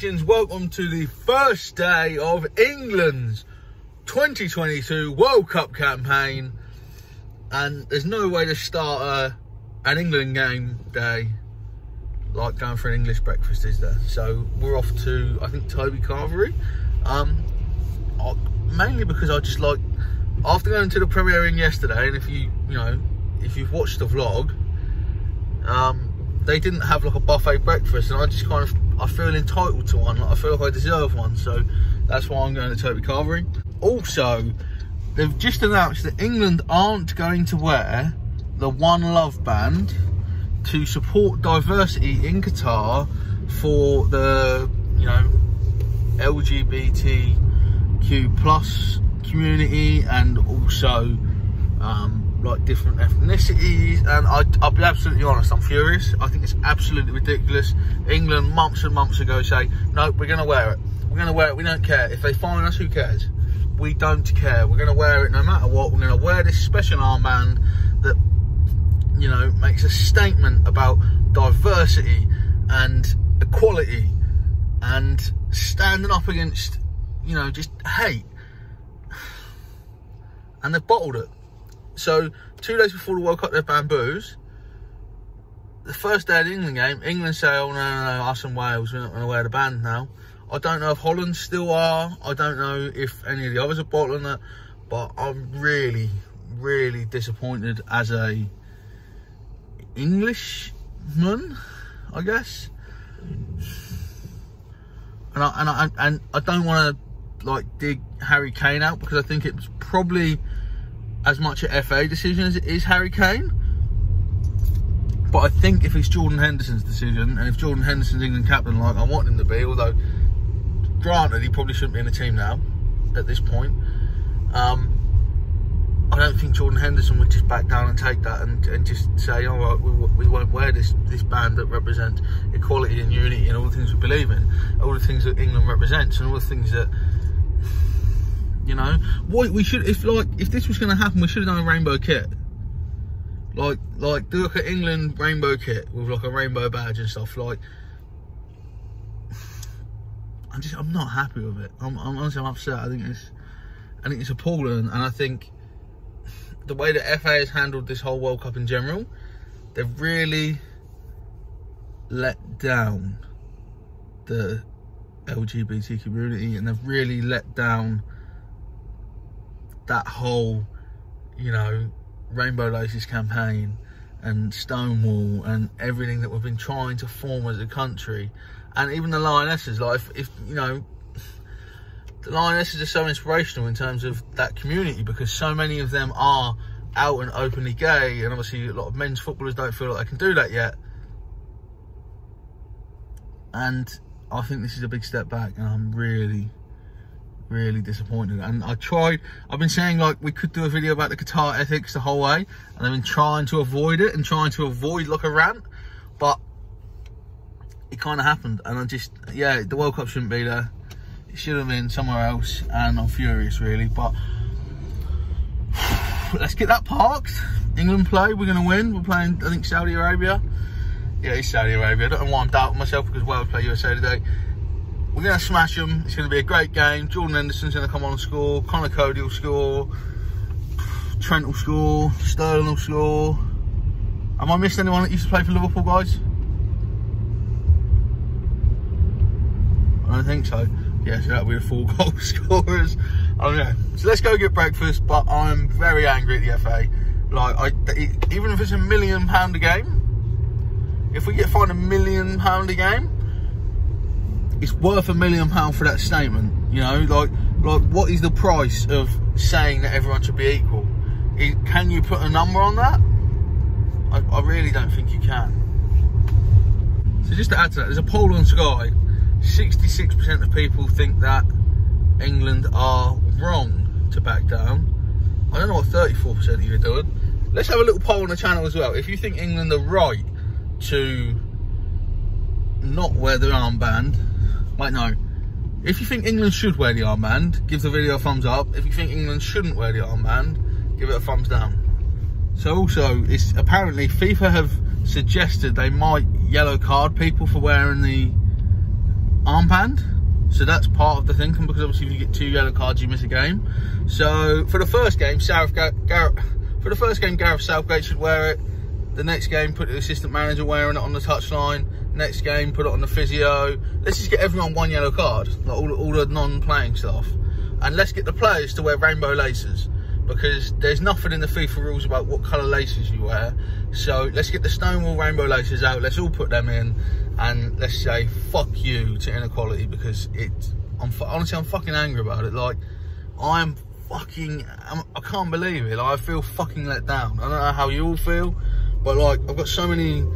legends, welcome to the first day of England's 2022 World Cup campaign. And there's no way to start a, an England game day like going for an English breakfast, is there? So we're off to, I think, Toby Carvery. Um, I, mainly because I just like, after going to the Premier Inn yesterday, and if you, you know, if you've watched the vlog, um, they didn't have like a buffet breakfast and I just kind of I feel entitled to one like I feel like I deserve one so that's why I'm going to Toby Carvery. Also they've just announced that England aren't going to wear the One Love band to support diversity in Qatar for the you know LGBTQ plus community and also um, like different ethnicities and I, will be absolutely honest I'm furious. I think it's absolutely ridiculous. England months and months ago say no we're gonna wear it. We're gonna wear it. We don't care. If they fine us who cares? We don't care. We're gonna wear it no matter what. We're gonna wear this special armband that you know makes a statement about diversity and equality and standing up against you know just hate. And they've bottled it so two days before the World Cup, they're bamboos. The first day of the England game, England say, "Oh no, no, no, us and Wales, we're not going to wear the band now." I don't know if Holland still are. I don't know if any of the others are bottling it, but I'm really, really disappointed as a Englishman, I guess. And I and I and I don't want to like dig Harry Kane out because I think it's probably as much a FA decision as it is Harry Kane. But I think if it's Jordan Henderson's decision, and if Jordan Henderson's England captain like I want him to be, although granted he probably shouldn't be in the team now at this point, um, I don't think Jordan Henderson would just back down and take that and, and just say, all right, we, we won't wear this this band that represents equality and unity and all the things we believe in, all the things that England represents, and all the things that you know, what we should if like if this was going to happen, we should have done a rainbow kit. Like like do like an England rainbow kit with like a rainbow badge and stuff. Like I'm just I'm not happy with it. I'm, I'm honestly I'm upset. I think it's I think it's appalling, and I think the way the FA has handled this whole World Cup in general, they've really let down the LGBT community, and they've really let down that whole, you know, Rainbow Laces campaign and Stonewall and everything that we've been trying to form as a country. And even the Lionesses, like, if, if you know, the Lionesses are so inspirational in terms of that community because so many of them are out and openly gay and obviously a lot of men's footballers don't feel like they can do that yet. And I think this is a big step back and I'm really, really disappointed. And I tried, I've been saying like we could do a video about the Qatar ethics the whole way, and I've been trying to avoid it and trying to avoid like a rant, but it kind of happened. And I just, yeah, the World Cup shouldn't be there. It should have been somewhere else, and I'm furious really. But let's get that parked. England play, we're to win. We're playing, I think, Saudi Arabia. Yeah, it's Saudi Arabia. I don't know why I'm doubting myself because Wales play USA today. We're going to smash them. It's going to be a great game. Jordan Henderson's going to come on and score. Conor Coady will score. Trent will score. Sterling will score. Am I missing anyone that used to play for Liverpool, guys? I don't think so. Yeah, so that'll be a four goal scorers. Oh yeah. So let's go get breakfast. But I'm very angry at the FA. Like, I, even if it's a million pound a game, if we get fined a million pound a game, it's worth a million pound for that statement. You know, like like what is the price of saying that everyone should be equal? can you put a number on that? I, I really don't think you can. So just to add to that, there's a poll on Sky. 66% of people think that England are wrong to back down. I don't know what 34% of you are doing. Let's have a little poll on the channel as well. If you think England are right to not wear the armband Wait, no. If you think England should wear the armband, give the video a thumbs up. If you think England shouldn't wear the armband, give it a thumbs down. So also, it's apparently FIFA have suggested they might yellow card people for wearing the armband. So that's part of the thinking because obviously if you get two yellow cards, you miss a game. So for the first game, Gareth, for the first game, Gareth Southgate should wear it. The next game, put the assistant manager wearing it on the touchline. Next game, put it on the physio. Let's just get everyone one yellow card, like all, all the non-playing stuff. And let's get the players to wear rainbow laces because there's nothing in the FIFA rules about what colour laces you wear. So let's get the Stonewall rainbow laces out. Let's all put them in and let's say fuck you to inequality because it's, I'm honestly, I'm fucking angry about it. Like, I'm fucking, I'm, I can not believe it. Like, I feel fucking let down. I don't know how you all feel, but like, I've got so many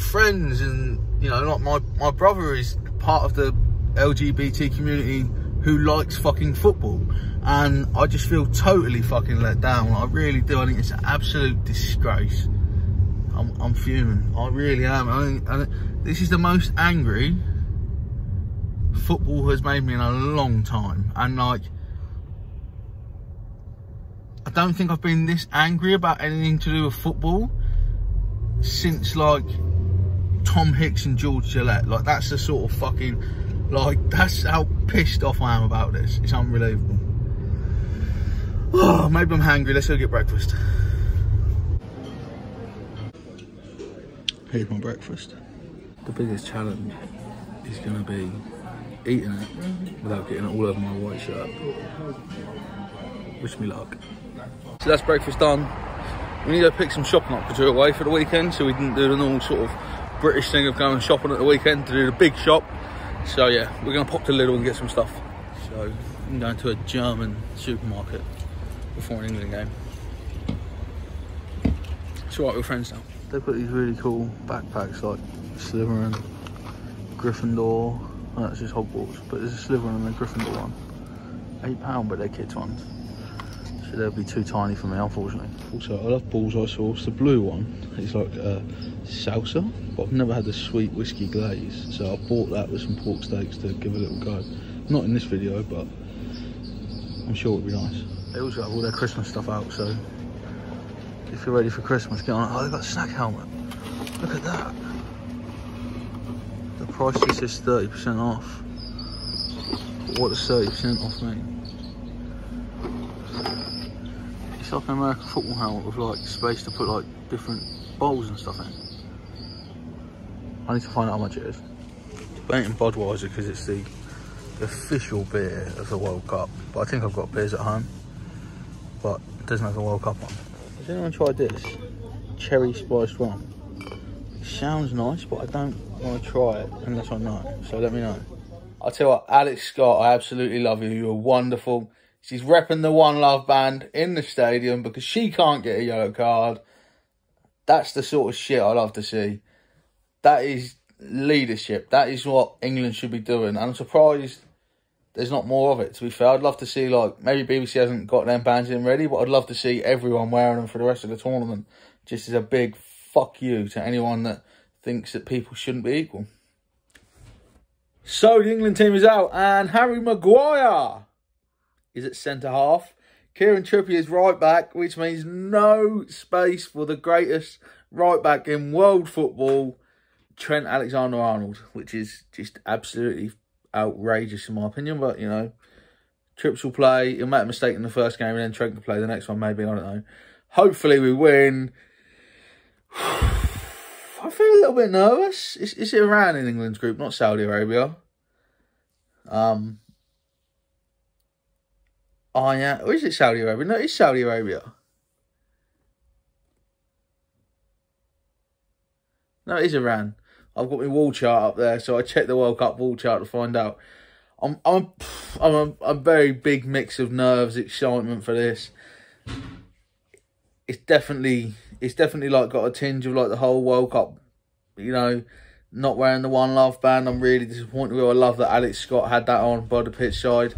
friends and, you know, like my, my brother is part of the LGBT community who likes fucking football. And I just feel totally fucking let down. I really do. I think it's an absolute disgrace. I'm, I'm fuming. I really am. I think, I this is the most angry football has made me in a long time. And like, I don't think I've been this angry about anything to do with football since like Tom Hicks and George Gillett. Like that's the sort of fucking like, that's how pissed off I am about this. It's unbelievable. Oh, maybe I'm hungry. Let's go get breakfast. Here's my breakfast. The biggest challenge is going to be eating it without getting it all over my white shirt. Wish me luck. So that's breakfast done. We need to pick some shopping up to do away for the weekend so we didn't do the normal sort of British thing of going shopping at the weekend to do the big shop so yeah, we're gonna pop to Lidl and get some stuff. So I'm going to a German supermarket before an England game. It's alright with friends now. They've got these really cool backpacks like Slytherin, Gryffindor, oh, that's just Hogwarts, but there's a Slytherin and a Gryffindor one. Eight pound, but they're kids ones. So they'll be too tiny for me, unfortunately. Also, I love bullseye sauce. The blue one is like a salsa, but I've never had the sweet whiskey glaze. So I bought that with some pork steaks to give a little go. Not in this video, but I'm sure it'll be nice. They also have all their Christmas stuff out, so if you're ready for Christmas, get on. Oh, they've got a snack helmet. Look at that. The price is 30% off. What does 30% off mean? It's like an American football helmet with like space to put like different bowls and stuff in. I need to find out how much it is. Debating Budweiser because it's the official beer of the World Cup. But I think I've got beers at home. But it doesn't have the World Cup on. Has anyone tried this? Cherry spiced rum. It sounds nice, but I don't want to try it unless I know. So let me know. I'll tell you what, Alex Scott, I absolutely love you. You're wonderful. She's repping the One Love band in the stadium because she can't get a yellow card. That's the sort of shit I love to see. That is leadership. That is what England should be doing. I'm surprised there's not more of it, to be fair. I'd love to see, like, maybe BBC hasn't got them bands in ready, but I'd love to see everyone wearing them for the rest of the tournament. Just as a big fuck you to anyone that thinks that people shouldn't be equal. So the England team is out, and Harry Maguire is at centre half. Kieran Trippier is right back, which means no space for the greatest right back in world football, Trent Alexander-Arnold, which is just absolutely outrageous in my opinion. But, you know, Trips will play. He'll make a mistake in the first game and then Trent can play the next one, maybe. I don't know. Hopefully we win. I feel a little bit nervous. Is, is it Iran in England's group, not Saudi Arabia? Um, Oh, yeah. Or is it Saudi Arabia? No, it's Saudi Arabia. No, it is Iran. I've got my wall chart up there, so I checked the World Cup wall chart to find out. I'm I'm I'm a, a very big mix of nerves, excitement for this. It's definitely it's definitely like got a tinge of like the whole World Cup, you know, not wearing the One Love band. I'm really disappointed with. I love that Alex Scott had that on by the pitch side.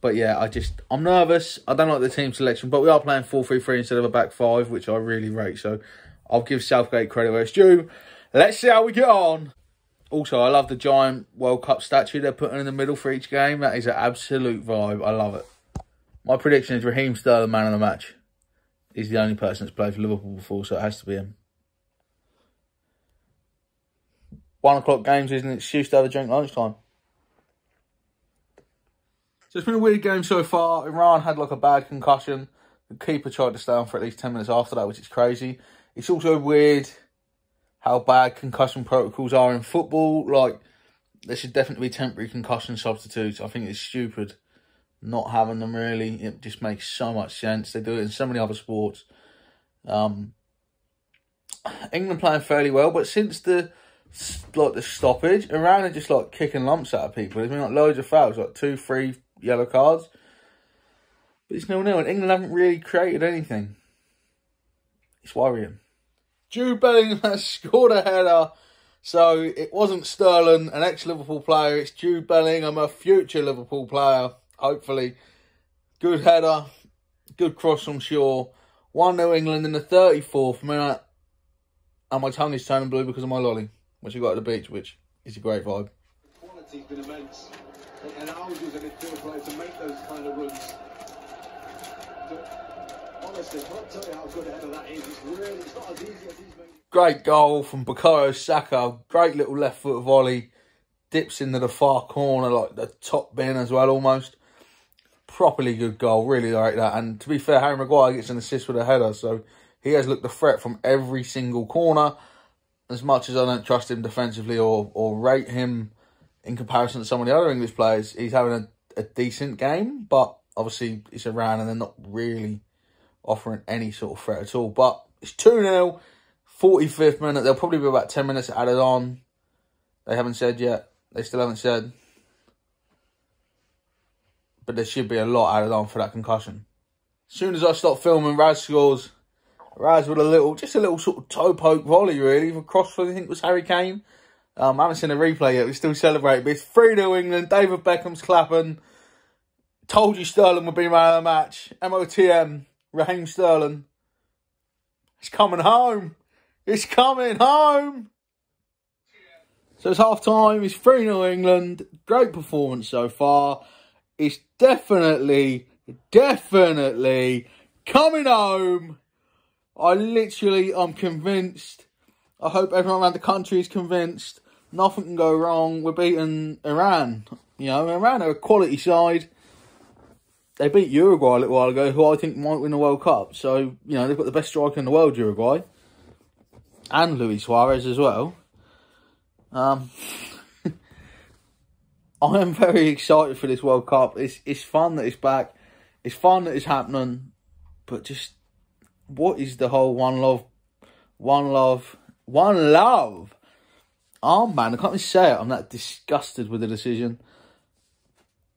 But yeah, I just, I'm nervous. I don't like the team selection, but we are playing 4-3-3 instead of a back five, which I really rate. So I'll give Southgate credit where it's due. Let's see how we get on. Also, I love the giant World Cup statue they're putting in the middle for each game. That is an absolute vibe. I love it. My prediction is Raheem Sterling, man of the match. He's the only person that's played for Liverpool before, so it has to be him. one o'clock games is an excuse to have a drink lunchtime. So it's been a weird game so far. Iran had like a bad concussion. The keeper tried to stay on for at least 10 minutes after that, which is crazy. It's also weird how bad concussion protocols are in football. Like, there should definitely be temporary concussion substitutes. I think it's stupid not having them really. It just makes so much sense. They do it in so many other sports. Um, England playing fairly well, but since the like the stoppage, Iran are just like kicking lumps out of people. There's been like loads of fouls, like two, three yellow cards. But it's nil nil, and England haven't really created anything. It's worrying. Jude Bellingham has scored a header. So it wasn't Sterling, an ex-Liverpool player. It's Jude Bellingham, a future Liverpool player, hopefully. Good header, good cross from Shaw. 1-0 England in the 34th minute. And my tongue is turning blue because of my lolly, which I got at the beach, which is a great vibe. Quality's been immense. And allows you as a midfield player to make those kind of runs. Great goal from Bukayo Saka. Great little left foot volley. Dips into the far corner, like the top bin as well, almost. Properly good goal. Really like that. And to be fair, Harry Maguire gets an assist with a header. So he has looked a threat from every single corner. As much as I don't trust him defensively or, or rate him in comparison to some of the other English players, he's having a, a decent game. But obviously, it's Iran and they're not really offering any sort of threat at all. But it's 2 0. 45th minute, there'll probably be about 10 minutes added on. They haven't said yet. They still haven't said. But there should be a lot added on for that concussion. As soon as I stop filming, Raz scores. Raz with a little, just a little sort of toe poke volley, really. Across, I think was Harry Kane. Um, I haven't seen a replay yet. We still celebrate. But it's 3 0 England. David Beckham's clapping. Told you Sterling would be man of the match. MOTM. Raheem Sterling. He's coming home. It's coming home. So it's half time. It's 3 0 England. Great performance so far. It's definitely, definitely coming home. I literally, I'm convinced. I hope everyone around the country is convinced. Nothing can go wrong. We're beating Iran. You know, Iran are a quality side. They beat Uruguay a little while ago, who I think might win the World Cup. So, you know, they've got the best striker in the world, Uruguay and Luis Suarez as well. Um, I am very excited for this World Cup. It's it's fun that it's back. It's fun that it's happening, but just what is the whole one love, one love, one love? Oh man, I can't even say it. I'm that disgusted with the decision.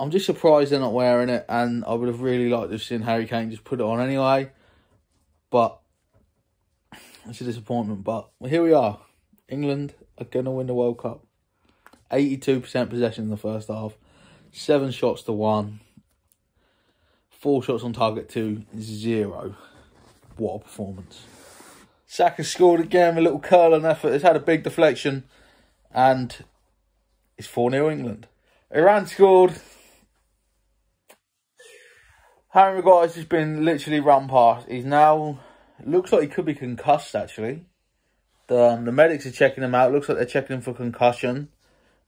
I'm just surprised they're not wearing it, and I would have really liked to have seen Harry Kane just put it on anyway. But it's a disappointment, but here we are. England are going to win the World Cup. 82% possession in the first half. Seven shots to one. Four shots on target to zero. What a performance. Saka scored again, with a little curling effort. It's had a big deflection. And it's 4 0 England. Iran scored. Harry Maguire's just been literally run past. He's now looks like he could be concussed, actually. The, um, the medics are checking him out. Looks like they're checking him for concussion.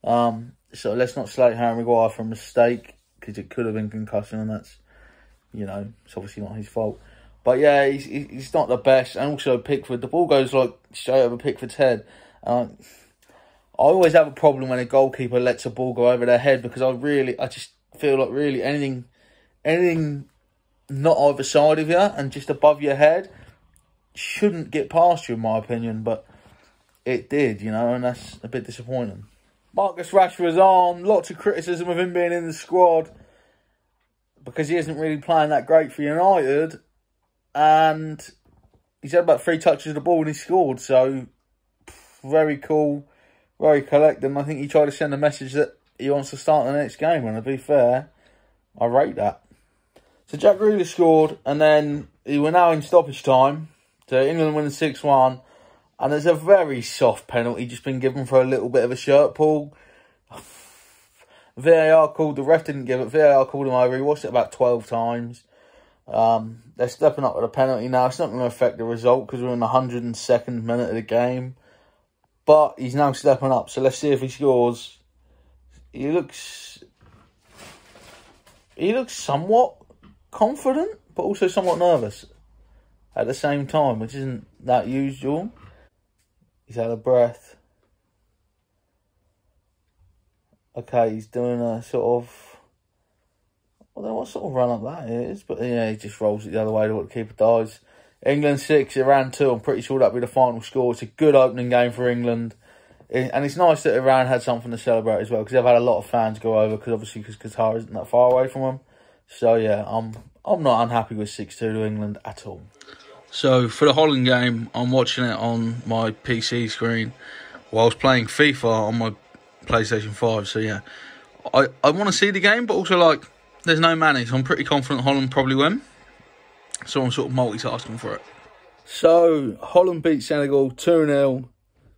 Um, so let's not slate Harry Maguire for a mistake, because it could have been concussion, and that's, you know, it's obviously not his fault. But yeah, he's, he's not the best. And also Pickford, the ball goes like straight over Pickford's head. Um, I always have a problem when a goalkeeper lets a ball go over their head because I really, I just feel like really anything, anything not either side of you and just above your head shouldn't get past you, in my opinion, but it did, you know, and that's a bit disappointing. Marcus Rashford's arm, lots of criticism of him being in the squad because he isn't really playing that great for United, and he's had about three touches of the ball and he scored, so very cool, very collected. And I think he tried to send a message that he wants to start the next game, and to be fair, I rate that. So Jack Grealish scored, and then he were now in stoppage time. So England winning 6-1. And there's a very soft penalty just been given for a little bit of a shirt pull. VAR called, the ref didn't give it. VAR called him over. He watched it about 12 times. Um, they're stepping up with a penalty now. It's not going to affect the result because we're in the 102nd minute of the game. but he's now stepping up. So let's see if he scores. He looks, he looks somewhat confident, but also somewhat nervous at the same time, which isn't that usual. He's out of breath. Okay, he's doing a sort of. I don't know what sort of run up that is, but yeah, he just rolls it the other way to what the keeper does. England six, Iran two. I'm pretty sure that'll be the final score. It's a good opening game for England. And it's nice that Iran had something to celebrate as well because they've had a lot of fans go over because obviously because Qatar isn't that far away from them. So yeah, I'm I'm not unhappy with six two to England at all. So for the Holland game, I'm watching it on my PC screen whilst playing FIFA on my PlayStation 5. So yeah, I, I want to see the game, but also like there's no money, so I'm pretty confident Holland probably win. So I'm sort of multitasking for it. So Holland beat Senegal 2 0,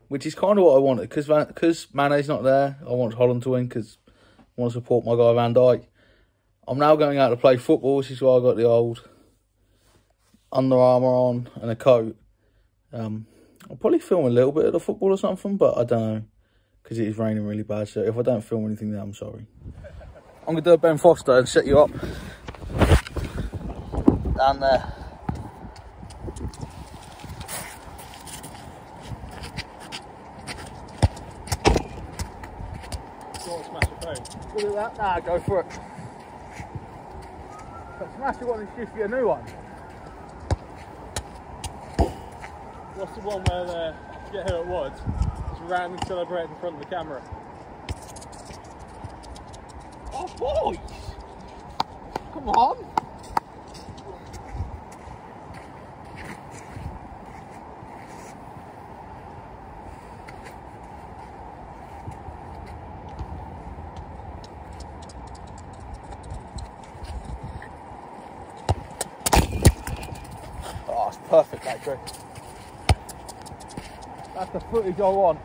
which is kind of what I wanted because because Mane's not there. I want Holland to win because I want to support my guy Van Dijk. I'm now going out to play football, which is why I got the old Under Armour on and a coat. Um, I'll probably film a little bit of the football or something, but I don't know because it is raining really bad. So if I don't film anything there, I'm sorry. I'm going to do a Ben Foster and set you up down there. Look at that. Nah, go for it. But smash the one and shift you a new one. What's the one where the get who it was? Just ran and celebrate in front of the camera. Oh boys! Come on! Perfect trick. That's the footage I want.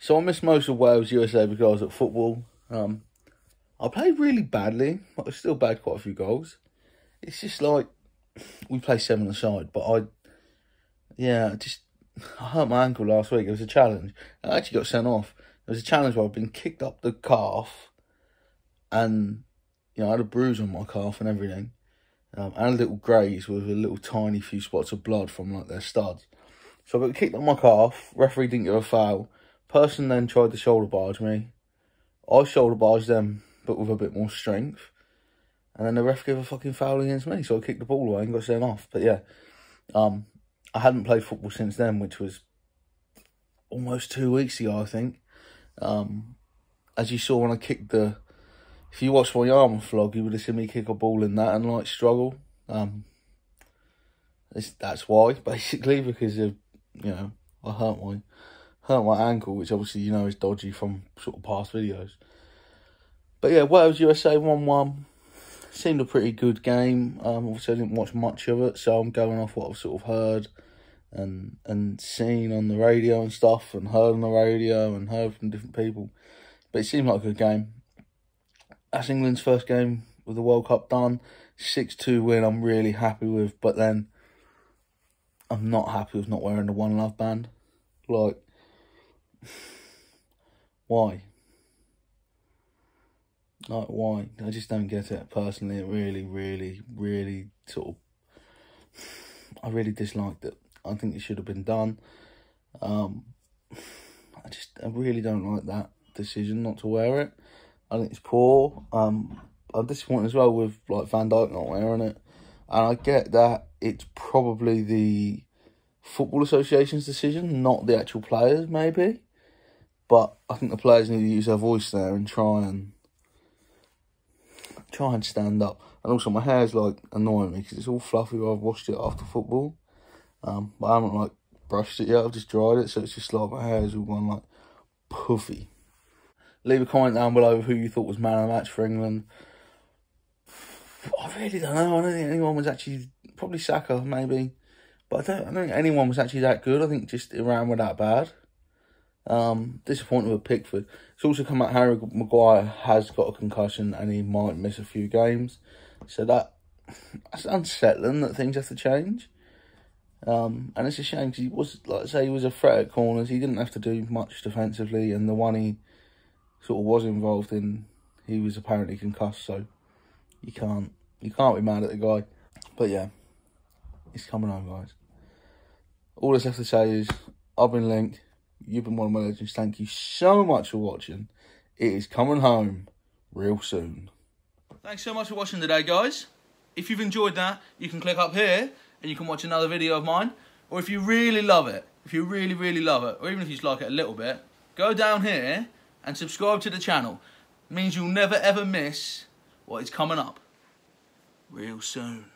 So I missed most of Wales USA because I was at football. Um, I played really badly, but I still bagged quite a few goals it's just like we play seven aside, but I, yeah, just I hurt my ankle last week. It was a challenge. I actually got sent off. It was a challenge where I've been kicked up the calf, and you know I had a bruise on my calf and everything, um, and a little graze with a little tiny few spots of blood from like their studs. So I got kicked up my calf. Referee didn't give a foul. Person then tried to shoulder barge me. I shoulder barged them, but with a bit more strength. And then the ref gave a fucking foul against me, so I kicked the ball away and got sent off. But yeah, um, I hadn't played football since then, which was almost two weeks ago, I think. Um, as you saw when I kicked the, if you watched my arm vlog, you would have seen me kick a ball in that and like struggle. Um, that's why basically because of you know I hurt my hurt my ankle, which obviously you know is dodgy from sort of past videos. But yeah, Wales USA one one seemed a pretty good game. Um, obviously, I didn't watch much of it, so I'm going off what I've sort of heard and and seen on the radio and stuff, and heard on the radio and heard from different people. But it seemed like a good game. That's England's first game with the World Cup done. 6 2 win, I'm really happy with, but then I'm not happy with not wearing the One Love band. Like, why? Like, why? I just don't get it personally. It really, really, really sort of. I really disliked it. I think it should have been done. Um, I just, I really don't like that decision not to wear it. I think it's poor. Um, I'm disappointed as well with like Van Dijk not wearing it, and I get that it's probably the football association's decision, not the actual players, maybe. But I think the players need to use their voice there and try and try and stand up. And also, my hair's like annoying me because it's all fluffy. I've washed it after football, um, but I haven't like brushed it yet. I've just dried it, so it's just like my hair's all gone like puffy. Leave a comment down below who you thought was man of the match for England. I really don't know. I don't think anyone was actually probably Saka maybe, But I don't, I don't think anyone was actually that good. I think just Iran were that bad. Um, disappointed with Pickford. It's also come out Harry Maguire has got a concussion and he might miss a few games. So that that's unsettling that things have to change. Um, and it's a shame because he was, like I say, he was a threat at corners. He didn't have to do much defensively, and the one he sort of was involved in, he was apparently concussed. So you can't you can't be mad at the guy. But yeah, he's coming home, guys. All I have to say is, I've been Link. You've been one of my legends. Thank you so much for watching. It is coming home real soon. Thanks so much for watching today, guys. If you've enjoyed that, you can click up here and you can watch another video of mine. Or if you really love it, if you really, really love it, or even if you just like it a little bit, go down here and subscribe to the channel. It means you'll never ever miss what is coming up real soon.